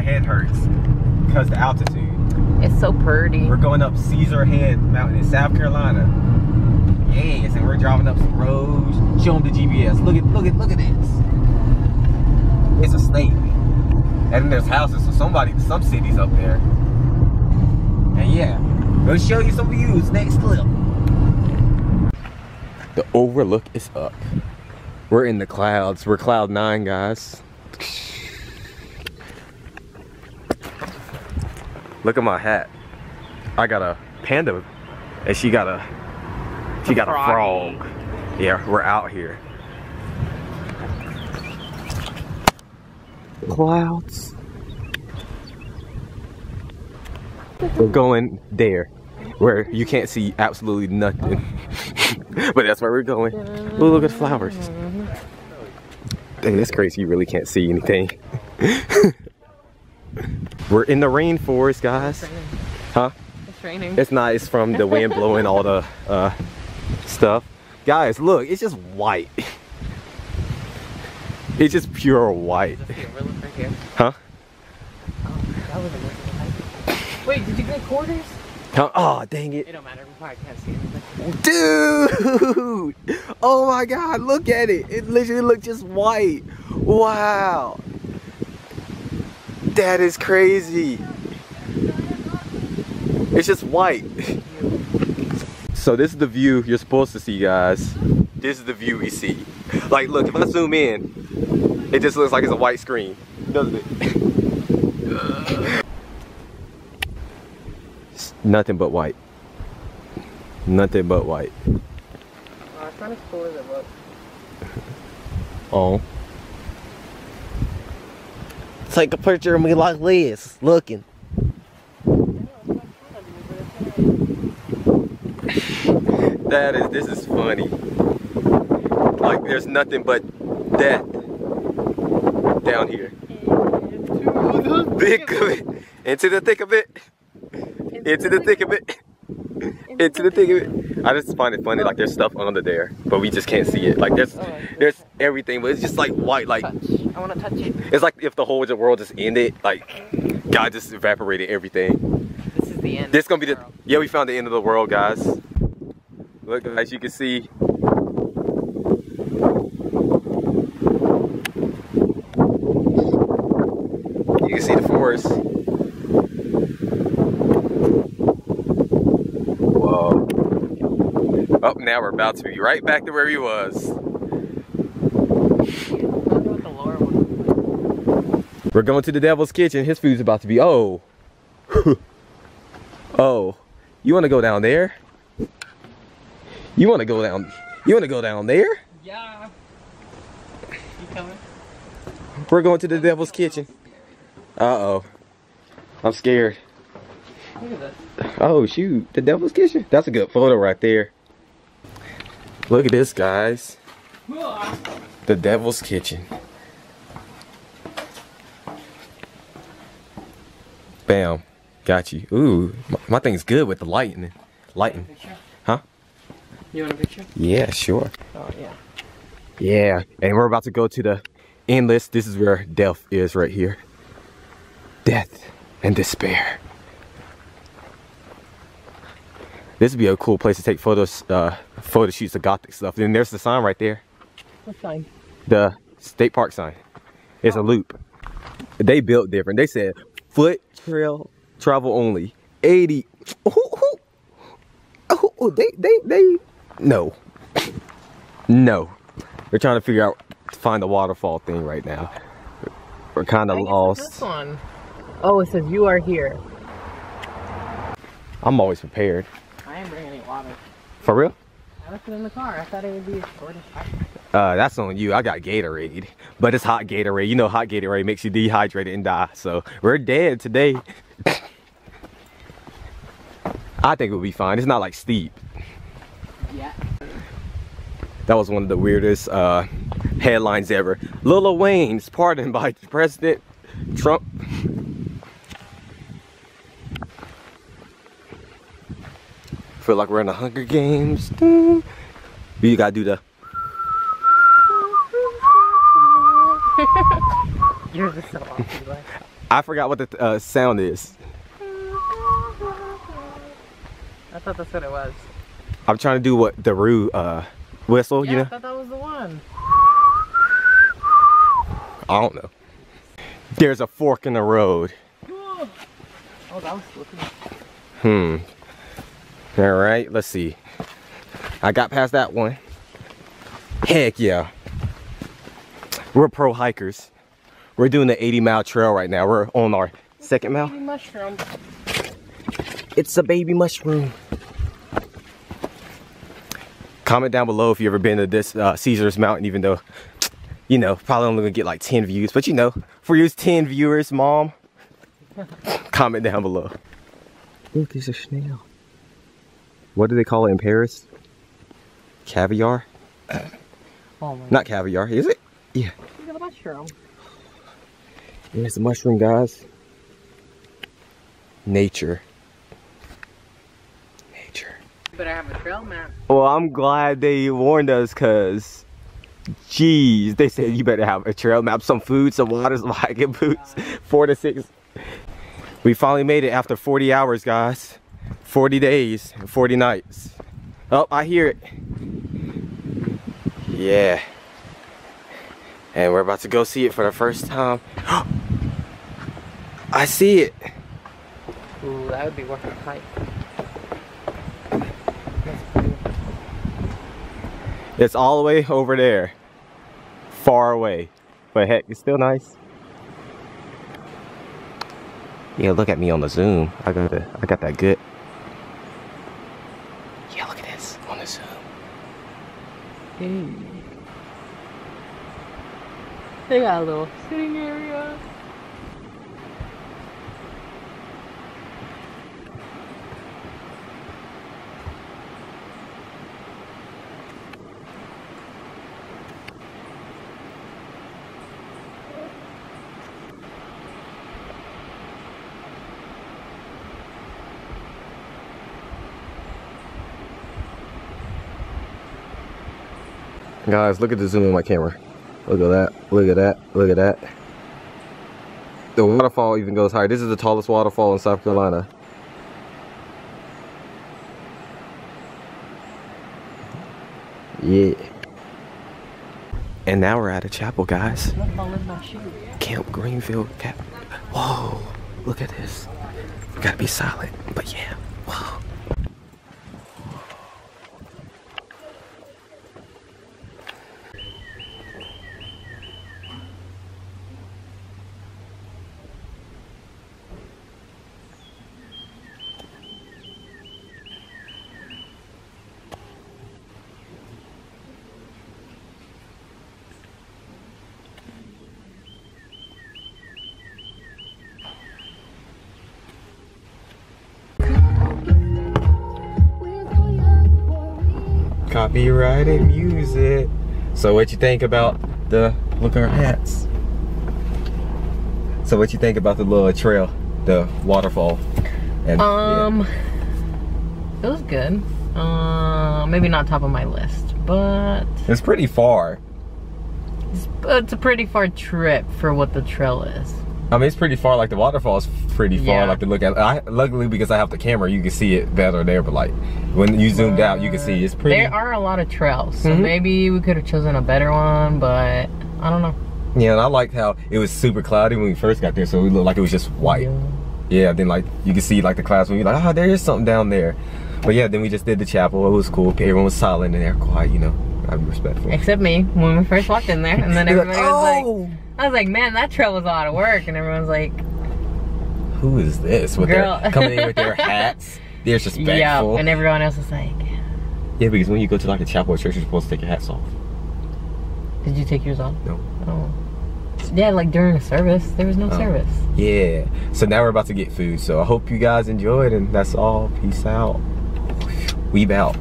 my head hurts because the altitude. It's so pretty. We're going up Caesar Head Mountain in South Carolina. Yes, and we're driving up some roads. Show them the GPS. Look at, look at, look at this. It's a snake. And then there's houses, so somebody, some cities up there. And yeah, we'll show you some views next clip. The overlook is up. We're in the clouds. We're cloud nine, guys. Look at my hat. I got a panda, and she got a she got a frog. Yeah, we're out here. Clouds. We're going there, where you can't see absolutely nothing. but that's where we're going. Ooh, look at the flowers. Dang, that's crazy. You really can't see anything. we're in the rainforest, guys. Huh? It's raining. It's not. It's from the wind blowing all the uh, stuff. Guys, look. It's just white. It's just pure white. Let's see, we're looking right. Huh? Oh, that was a nice Wait, did you get quarters? Huh? Oh, dang it. It don't matter. We probably can't see anything. Dude! Oh my god, look at it. It literally looks just white. Wow. That is crazy. It's just white. So this is the view you're supposed to see, guys. This is the view we see. Like, look, if I zoom in, it just looks like it's a white screen, doesn't it? Nothing but white. Nothing but white. Oh, it's not as cool as it looks. Oh. Take a picture of me like this, looking. That is, this is funny. Like, there's nothing but death down here. Thick of it. Into the thick of it. Into the thick of it. Into the thick of it. I just find it funny, like there's stuff under there, but we just can't see it. Like there's, oh, there's everything, but it's just like white, like Touch. I want to touch it. it's like if the whole world just ended, like God just evaporated everything. This is the end. This gonna be the World. yeah. We found the end of the world, guys. Look, guys, you can see. You can see the forest. Whoa. Oh, now we're about to be right back to where he was. Let's go with the lower one. We're going to the devil's kitchen. His food's about to be. Oh. oh. You want to go down there? You want to go down? You want to go down there? Yeah. You coming? We're going to the devil's kitchen. Uh oh. I'm scared. Look at this. Oh shoot, the devil's kitchen. That's a good photo right there. Look at this, guys. The devil's kitchen. Bam. Got you. Ooh, my, my thing's good with the lighting. Lighting. Huh? You want a picture? Yeah, sure. Oh, yeah. Yeah, and we're about to go to the endless. This is where death is right here. Death and despair. This would be a cool place to take photos, uh, photo shoots of gothic stuff. Then there's the sign right there, What sign? the state park sign. It's a loop. They built different. They said foot trail travel only. 80. Ooh, ooh, ooh, they, they, they, no. No. They're trying to figure out, find the waterfall thing right now. We're kind of I guess it's lost. This one. Oh, it says you are here. I'm always prepared. I ain't bringing any water. For real? I left it in the car. I thought it would be as Uh, that's on you. I got Gatorade, but it's hot Gatorade. You know, hot Gatorade makes you dehydrated and die. So we're dead today. I think we'll be fine. It's not like steep. Yeah. That was one of the weirdest uh, headlines ever. Lil Wayne's pardoned by President Trump. Feel like we're in the Hunger Games. You gotta do the. You're just so off, Eli. I forgot what the uh, sound is. I thought that's what it was. I'm trying to do what the Rue uh, whistle, yeah, you I know? thought that was the one. I don't know. There's a fork in the road. Oh, that was looking. Hmm. All right, let's see. I got past that one. Heck yeah. We're pro hikers. We're doing the 80 mile trail right now. We're on our second mile. Baby mushroom. It's a baby mushroom. Comment down below if you've ever been to this uh, Caesar's Mountain, even though, you know, probably only gonna get like 10 views. But you know, for you 10 viewers, mom, comment down below. Look, there's a snail. What do they call it in Paris? Caviar? Oh my Not caviar, is it? Yeah. Look at the mushroom. There's the mushroom, guys. Nature. Nature. You better have a trail map. Well, I'm glad they warned us because, geez, they said you better have a trail map, some food, some water, some hiking boots, four to six. We finally made it after 40 hours, guys. 40 days, and 40 nights. Oh, I hear it. Yeah. And we're about to go see it for the first time. I see it. Ooh, that would be worth a hike. It's all the way over there. Far away. But heck, it's still nice. Yeah, look at me on the zoom. I got the I got that good. Yeah, look at this on the zoom. Hey. They got a little sitting area. Guys, look at the zoom in my camera. Look at that. Look at that. Look at that. The waterfall even goes higher. This is the tallest waterfall in South Carolina. Yeah. And now we're at a chapel, guys. Camp Greenville. Cap. Whoa, look at this. We gotta be silent, but yeah. Whoa. Copyrighted music. So what you think about the look at our hats? So what you think about the little trail, the waterfall? And yeah. Um, it was good. Uh, maybe not top of my list, but it's pretty far. it's, it's a pretty far trip for what the trail is. I mean, it's pretty far. Like the waterfall is pretty far. Yeah. Like to look at. I luckily because I have the camera, you can see it better there. But like when you zoomed out, you can see it's pretty. There are a lot of trails, so Mhm. maybe we could have chosen a better one, but I don't know. Yeah, and I liked how it was super cloudy when we first got there, so it looked like it was just white. Yeah. Yeah, then like you can see like the clouds when you're like, oh, there is something down there. But yeah, then we just did the chapel. It was cool. Everyone was silent and they're quiet, you know. Be respectful. Except me when we first walked in there, and then You're like, everybody was like, "Oh!" I was like, man, that trail was a lot of work, and everyone's like, Who is this? With Girl. their coming in with their hats. They're respectful. yeah, and everyone else was like, yeah, because when you go to like a chapel or church, you're supposed to take your hats off. did you take yours off? No. Oh. Yeah, like during a service, there was no Oh. service. Yeah. So now we're about to get food. So I hope you guys enjoyed, and that's all. Peace out. We out.